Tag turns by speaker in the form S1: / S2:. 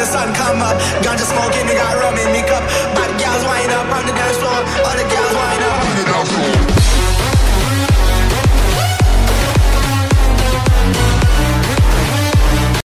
S1: the sun come up. Ganja smoking, me got rum in me cup. Bad gals wine